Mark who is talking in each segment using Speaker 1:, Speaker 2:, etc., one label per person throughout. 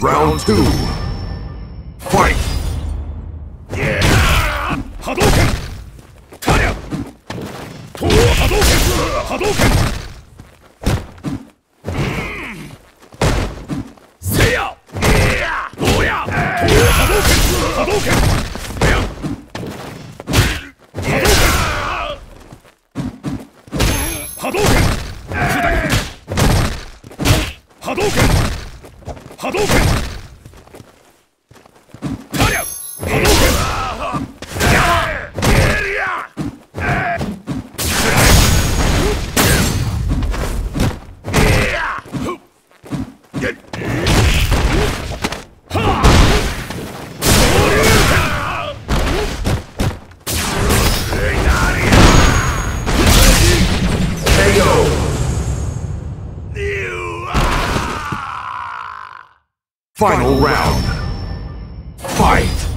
Speaker 1: Round two. Fight!
Speaker 2: 波動拳タリャと波動拳波動拳せいやどうやと波動拳波動拳せや波動拳。砕け。波動拳。波動拳。
Speaker 1: Final round. Fight!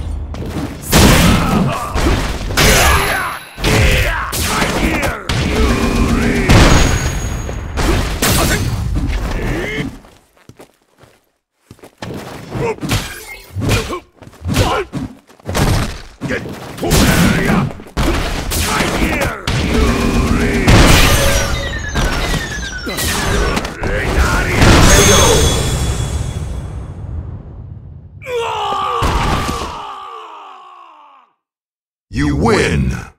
Speaker 2: う
Speaker 1: You win!